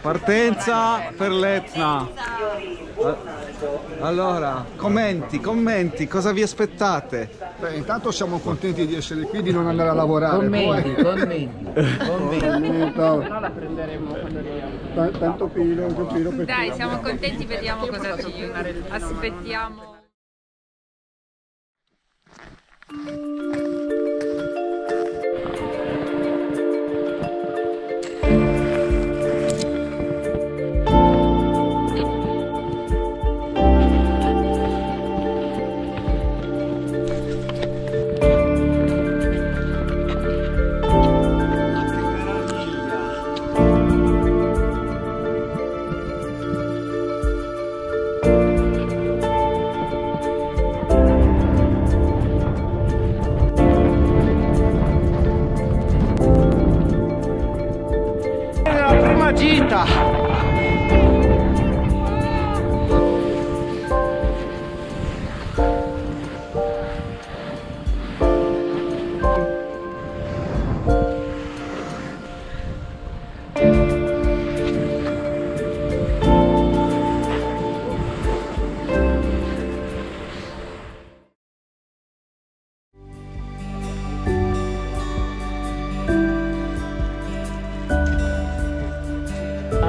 Partenza per l'Etna. Allora, commenti, commenti, cosa vi aspettate? Beh, intanto siamo contenti di essere qui, di non andare a lavorare. Commenti, poi- commenti, commenti. Però la prenderemo quando arriviamo. Tanto pilo, tanto pilo Dai, siamo contenti, vediamo cosa ci aspettiamo. La prima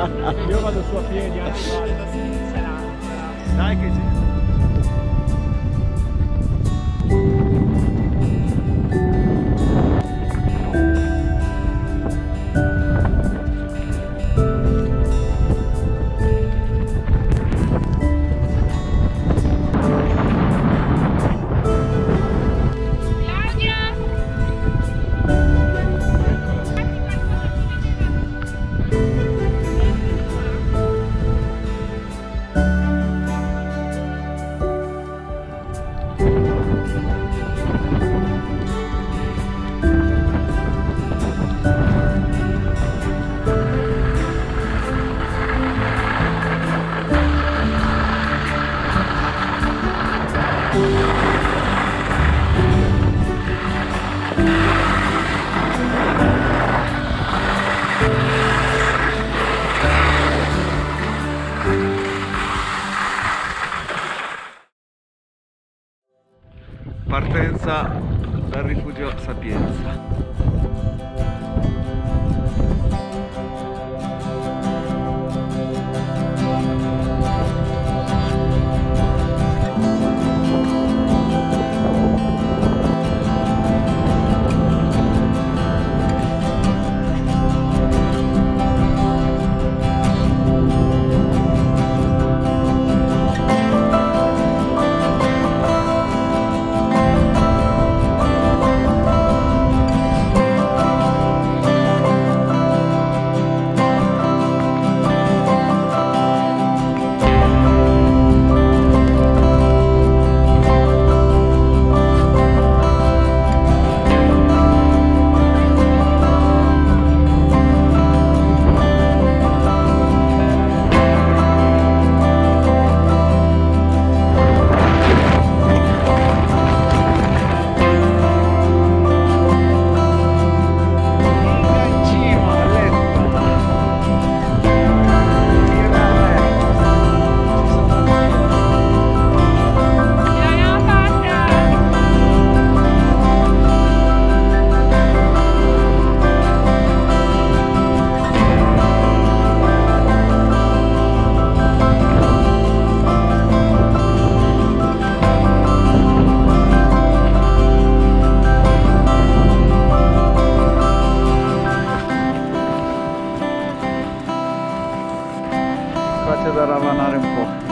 Io vado su a piedi, Dai che ci... Partenza dal rifugio Sapienza. te darà vanare.